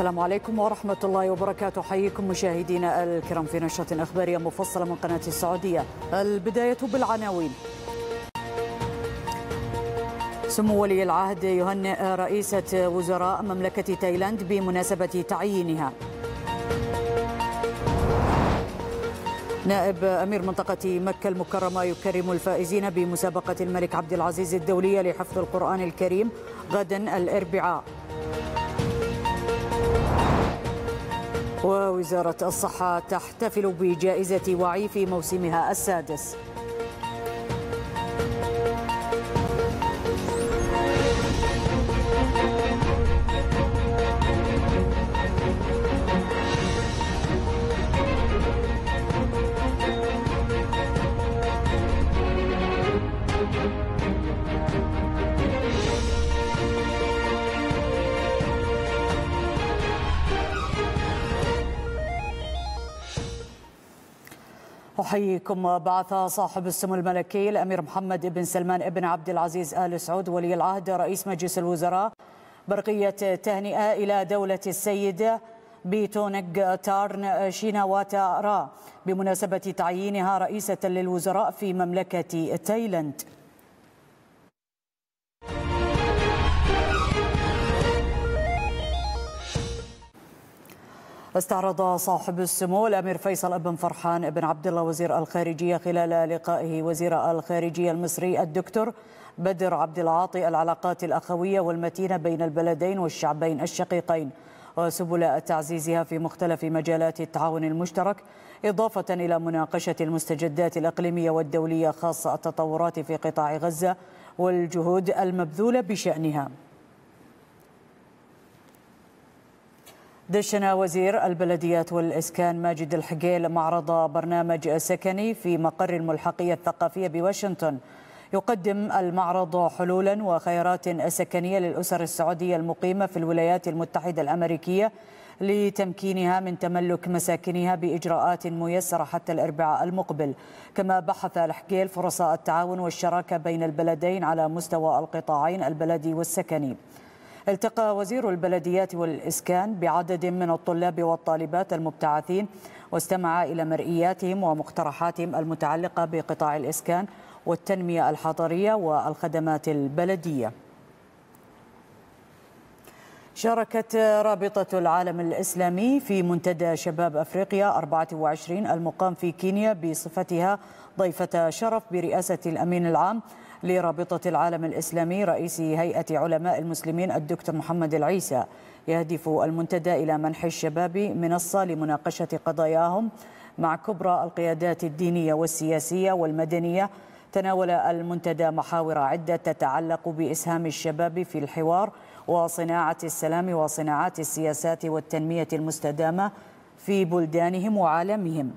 السلام عليكم ورحمة الله وبركاته. حييكم مشاهدينا الكرام في نشرة إخبارية مفصلة من قناة السعودية. البداية بالعناوين. سمو ولي العهد يهنئ رئيسة وزراء مملكة تايلاند بمناسبة تعيينها. نائب أمير منطقة مكة المكرمة يكرم الفائزين بمسابقة الملك عبد العزيز الدولية لحفظ القرآن الكريم غدا الأربعاء. ووزارة الصحة تحتفل بجائزة وعي في موسمها السادس. أحييكم. بعث صاحب السمو الملكي الأمير محمد بن سلمان بن عبد العزيز آل سعود ولي العهد رئيس مجلس الوزراء. برقية تهنئة إلى دولة السيد بايتونغتارن شيناواترا بمناسبة تعيينها رئيسة للوزراء في مملكة تايلاند. استعرض صاحب السمو الأمير فيصل بن فرحان بن عبد الله وزير الخارجية خلال لقائه وزير الخارجية المصري الدكتور بدر عبد العاطي العلاقات الأخوية والمتينة بين البلدين والشعبين الشقيقين وسبل تعزيزها في مختلف مجالات التعاون المشترك إضافة إلى مناقشة المستجدات الإقليمية والدولية خاصة التطورات في قطاع غزة والجهود المبذولة بشأنها. دشن وزير البلديات والإسكان ماجد الحقيل معرض برنامج سكني في مقر الملحقية الثقافية بواشنطن. يقدم المعرض حلولا وخيارات سكنية للأسر السعودية المقيمة في الولايات المتحدة الأمريكية لتمكينها من تملك مساكنها بإجراءات ميسرة حتى الأربعاء المقبل. كما بحث الحقيل فرص التعاون والشراكة بين البلدين على مستوى القطاعين البلدي والسكني. التقى وزير البلديات والإسكان بعدد من الطلاب والطالبات المبتعثين واستمع إلى مرئياتهم ومقترحاتهم المتعلقة بقطاع الإسكان والتنمية الحضرية والخدمات البلدية. شاركت رابطة العالم الإسلامي في منتدى شباب أفريقيا 24 المقام في كينيا بصفتها ضيفة شرف برئاسة الأمين العام لرابطة العالم الإسلامي رئيس هيئة علماء المسلمين الدكتور محمد العيسى. يهدف المنتدى إلى منح الشباب منصة لمناقشة قضاياهم مع كبرى القيادات الدينية والسياسية والمدنية. تناول المنتدى محاور عدة تتعلق بإسهام الشباب في الحوار وصناعة السلام وصناعات السياسات والتنمية المستدامة في بلدانهم وعالمهم.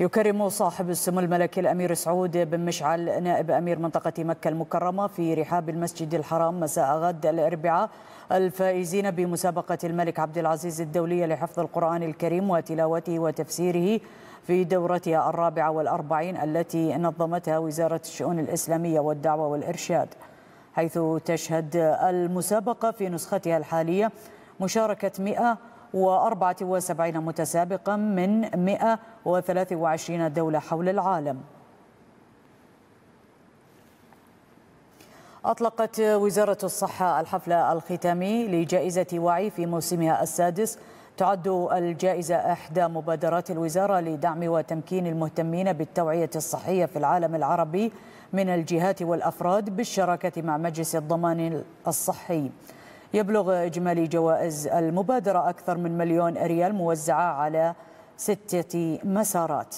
يكرم صاحب السمو الملكي الأمير سعود بن مشعل نائب أمير منطقة مكة المكرمة في رحاب المسجد الحرام مساء غد الأربعاء الفائزين بمسابقة الملك عبد العزيز الدولية لحفظ القرآن الكريم وتلاوته وتفسيره في دورتها الرابعة والأربعين التي نظمتها وزارة الشؤون الإسلامية والدعوة والإرشاد حيث تشهد المسابقة في نسختها الحالية مشاركة 100 و74 متسابقا من 123 دولة حول العالم. أطلقت وزارة الصحة الحفل الختامي لجائزة وعي في موسمها السادس تعد الجائزة إحدى مبادرات الوزارة لدعم وتمكين المهتمين بالتوعية الصحية في العالم العربي من الجهات والأفراد بالشراكة مع مجلس الضمان الصحي. يبلغ إجمالي جوائز المبادرة أكثر من مليون ريال موزعة على ستة مسارات.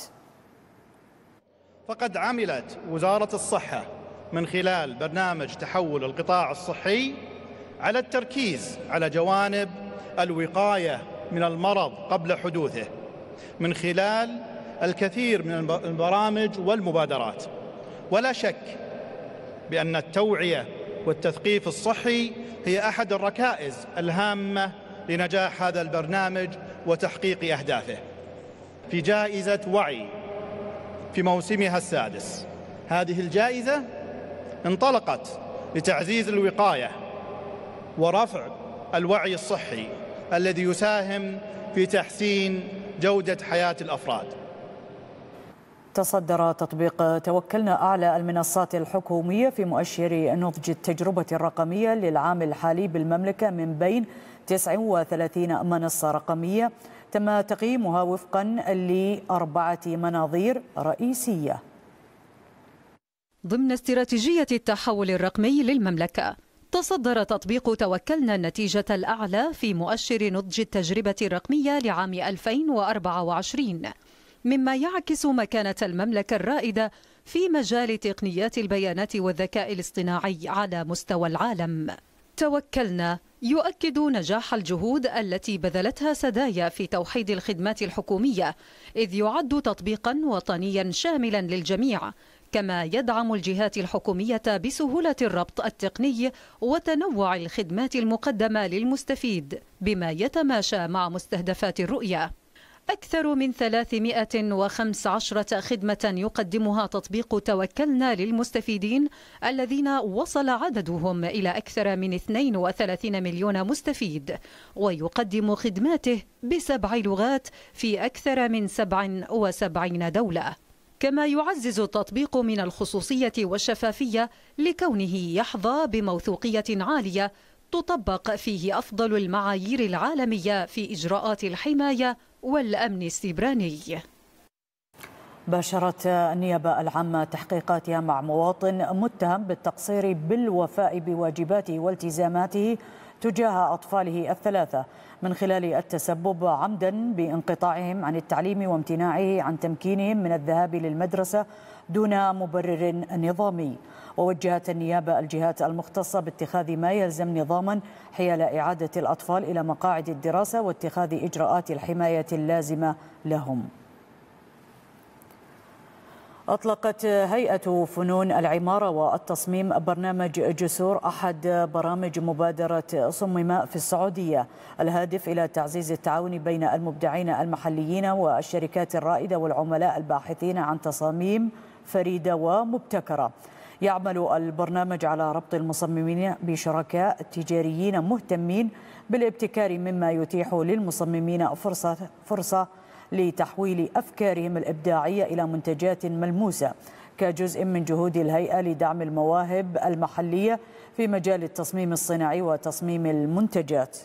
فقد عملت وزارة الصحة من خلال برنامج تحول القطاع الصحي على التركيز على جوانب الوقاية من المرض قبل حدوثه من خلال الكثير من البرامج والمبادرات. ولا شك بأن التوعية والتثقيف الصحي هي أحد الركائز الهامة لنجاح هذا البرنامج وتحقيق أهدافه. في جائزة وعي في موسمها السادس هذه الجائزة انطلقت لتعزيز الوقاية ورفع الوعي الصحي الذي يساهم في تحسين جودة حياة الأفراد. تصدر تطبيق توكلنا أعلى المنصات الحكومية في مؤشر نضج التجربة الرقمية للعام الحالي بالمملكة من بين 39 منصة رقمية. تم تقييمها وفقا لأربعة مناظير رئيسية. ضمن استراتيجية التحول الرقمي للمملكة تصدر تطبيق توكلنا النتيجة الأعلى في مؤشر نضج التجربة الرقمية لعام 2024 مما يعكس مكانة المملكة الرائدة في مجال تقنيات البيانات والذكاء الاصطناعي على مستوى العالم. توكلنا يؤكد نجاح الجهود التي بذلتها سدايا في توحيد الخدمات الحكومية إذ يعد تطبيقا وطنيا شاملا للجميع كما يدعم الجهات الحكومية بسهولة الربط التقني وتنوع الخدمات المقدمة للمستفيد بما يتماشى مع مستهدفات الرؤية. أكثر من 315 خدمة يقدمها تطبيق توكلنا للمستفيدين الذين وصل عددهم إلى أكثر من 32 مليون مستفيد ويقدم خدماته بسبع لغات في أكثر من 77 دولة. كما يعزز التطبيق من الخصوصية والشفافية لكونه يحظى بموثوقية عالية تطبق فيه أفضل المعايير العالمية في إجراءات الحماية والأمن السيبراني. باشرت النيابة العامة تحقيقاتها مع مواطن متهم بالتقصير بالوفاء بواجباته والتزاماته تجاه أطفاله الثلاثة من خلال التسبب عمدا بانقطاعهم عن التعليم وامتناعه عن تمكينهم من الذهاب للمدرسة دون مبرر نظامي. ووجهت النيابة الجهات المختصة باتخاذ ما يلزم نظاما حيال إعادة الأطفال إلى مقاعد الدراسة واتخاذ إجراءات الحماية اللازمة لهم. أطلقت هيئة فنون العمارة والتصميم برنامج جسور أحد برامج مبادرة صمم في السعودية. الهادف إلى تعزيز التعاون بين المبدعين المحليين والشركات الرائدة والعملاء الباحثين عن تصاميم فريدة ومبتكرة. يعمل البرنامج على ربط المصممين بشركاء تجاريين مهتمين بالابتكار مما يتيح للمصممين فرصة فرصة لتحويل أفكارهم الإبداعية إلى منتجات ملموسة كجزء من جهود الهيئة لدعم المواهب المحلية في مجال التصميم الصناعي وتصميم المنتجات.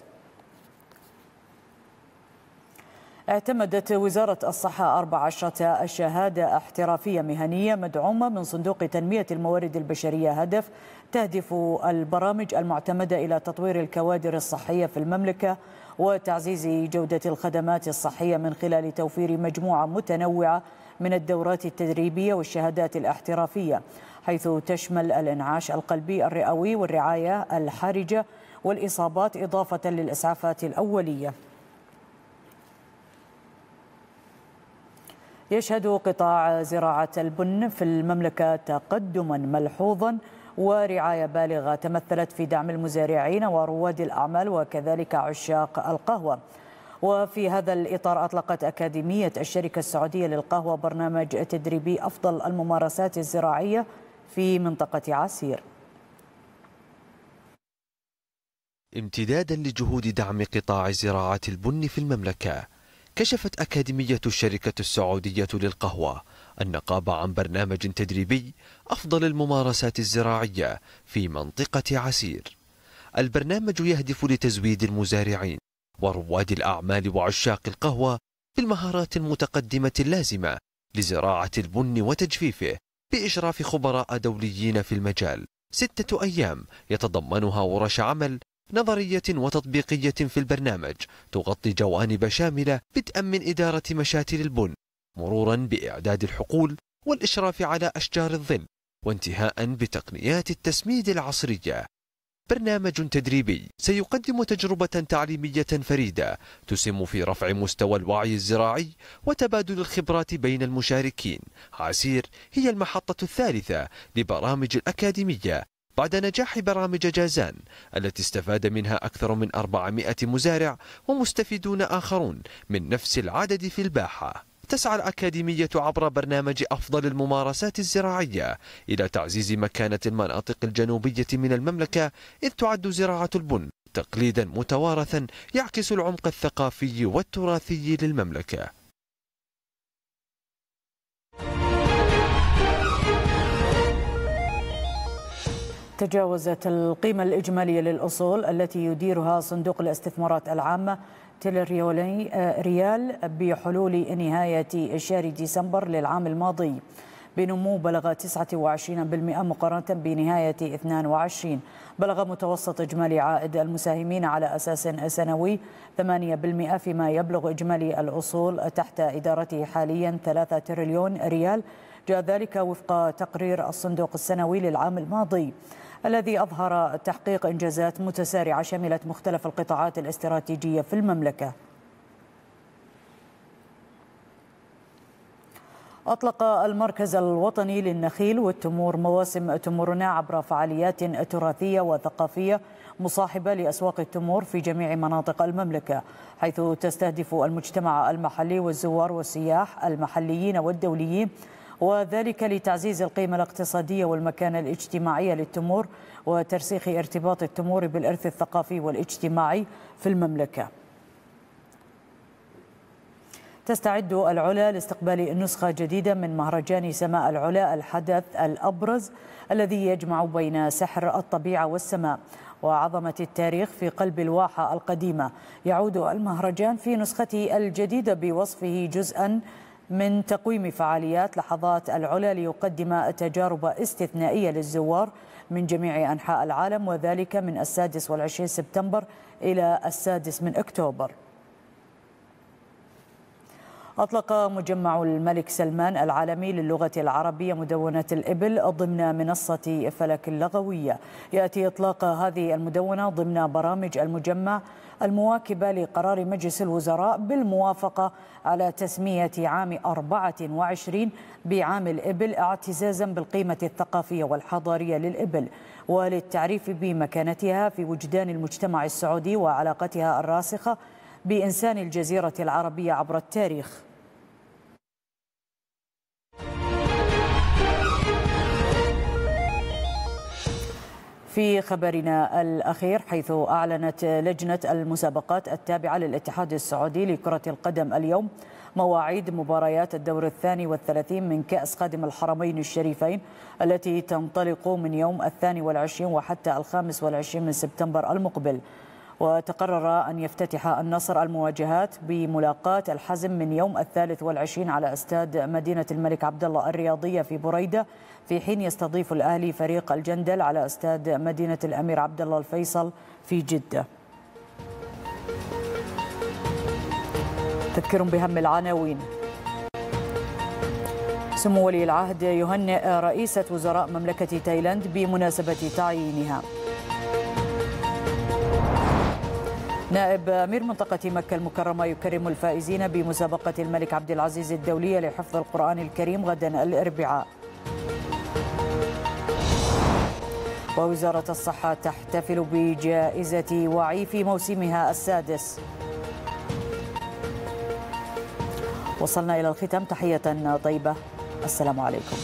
اعتمدت وزارة الصحة 14 شهادة احترافية مهنية مدعومة من صندوق تنمية الموارد البشرية هدف تهدف البرامج المعتمدة إلى تطوير الكوادر الصحية في المملكة وتعزيز جودة الخدمات الصحية من خلال توفير مجموعة متنوعة من الدورات التدريبية والشهادات الاحترافية حيث تشمل الإنعاش القلبي الرئوي والرعاية الحرجة والإصابات إضافة للإسعافات الأولية. يشهد قطاع زراعة البن في المملكة تقدما ملحوظا ورعاية بالغة تمثلت في دعم المزارعين ورواد الأعمال وكذلك عشاق القهوة. وفي هذا الإطار أطلقت أكاديمية الشركة السعودية للقهوة برنامج تدريبي أفضل الممارسات الزراعية في منطقة عسير. امتدادا لجهود دعم قطاع زراعة البن في المملكة كشفت أكاديمية الشركة السعودية للقهوة النقابة عن برنامج تدريبي أفضل الممارسات الزراعية في منطقة عسير. البرنامج يهدف لتزويد المزارعين ورواد الأعمال وعشاق القهوة بالمهارات المتقدمة اللازمة لزراعة البن وتجفيفه بإشراف خبراء دوليين في المجال. ستة أيام يتضمنها ورش عمل نظرية وتطبيقية في البرنامج تغطي جوانب شاملة بدءا من إدارة مشاتل البن. مرورا بإعداد الحقول والإشراف على أشجار الظل وانتهاء بتقنيات التسميد العصرية. برنامج تدريبي سيقدم تجربة تعليمية فريدة تسهم في رفع مستوى الوعي الزراعي وتبادل الخبرات بين المشاركين. عسير هي المحطة الثالثة لبرامج الأكاديمية بعد نجاح برامج جازان التي استفاد منها أكثر من 400 مزارع ومستفيدون آخرون من نفس العدد في الباحة. تسعى الأكاديمية عبر برنامج أفضل الممارسات الزراعية إلى تعزيز مكانة المناطق الجنوبية من المملكة إذ تعد زراعة البن تقليدا متوارثا يعكس العمق الثقافي والتراثي للمملكة. تجاوزت القيمة الإجمالية للأصول التي يديرها صندوق الاستثمارات العامة ريال بحلول نهاية شهر ديسمبر للعام الماضي. بنمو بلغ 29% مقارنة بنهاية 22 بلغ متوسط إجمالي عائد المساهمين على أساس سنوي 8% فيما يبلغ إجمالي الأصول تحت إدارته حاليا 3 تريليون ريال. جاء ذلك وفق تقرير الصندوق السنوي للعام الماضي. الذي أظهر تحقيق إنجازات متسارعة شملت مختلف القطاعات الاستراتيجية في المملكة. أطلق المركز الوطني للنخيل والتمور مواسم تمورنا عبر فعاليات تراثية وثقافية مصاحبة لأسواق التمور في جميع مناطق المملكة حيث تستهدف المجتمع المحلي والزوار والسياح المحليين والدوليين وذلك لتعزيز القيمة الاقتصادية والمكانة الاجتماعية للتمور وترسيخ ارتباط التمور بالإرث الثقافي والاجتماعي في المملكة. تستعد العلا لاستقبال نسخة جديدة من مهرجان سماء العلا الحدث الأبرز الذي يجمع بين سحر الطبيعة والسماء وعظمة التاريخ في قلب الواحة القديمة. يعود المهرجان في نسخته الجديدة بوصفه جزءا من تقويم فعاليات لحظات العلا ليقدم تجارب استثنائية للزوار من جميع أنحاء العالم وذلك من السادس والعشرين سبتمبر إلى السادس من أكتوبر. أطلق مجمع الملك سلمان العالمي للغة العربية مدونة الإبل ضمن منصة فلك اللغوية. يأتي إطلاق هذه المدونة ضمن برامج المجمع المواكبة لقرار مجلس الوزراء بالموافقة على تسمية عام 24 بعام الإبل اعتزازا بالقيمة الثقافية والحضارية للإبل وللتعريف بمكانتها في وجدان المجتمع السعودي وعلاقتها الراسخة بإنسان الجزيرة العربية عبر التاريخ. في خبرنا الأخير حيث أعلنت لجنة المسابقات التابعة للاتحاد السعودي لكرة القدم اليوم مواعيد مباريات الدور الثاني والثلاثين من كأس خادم الحرمين الشريفين التي تنطلق من يوم الثاني والعشرين وحتى الخامس والعشرين من سبتمبر المقبل. وتقرر أن يفتتح النصر المواجهات بملاقاة الحزم من يوم الثالث والعشرين على استاد مدينة الملك عبد الله الرياضية في بريدة في حين يستضيف الأهلي فريق الجندل على أستاد مدينة الأمير عبد الله الفيصل في جدة. تذكر بهم العناوين. سمو ولي العهد يهنئ رئيسة وزراء مملكة تايلاند بمناسبة تعيينها. نائب أمير منطقة مكة المكرمة يكرم الفائزين بمسابقة الملك عبد العزيز الدولية لحفظ القرآن الكريم غدا الأربعاء. ووزارة الصحة تحتفل بجائزة وعي في موسمها السادس. وصلنا إلى الختام تحية طيبة. السلام عليكم.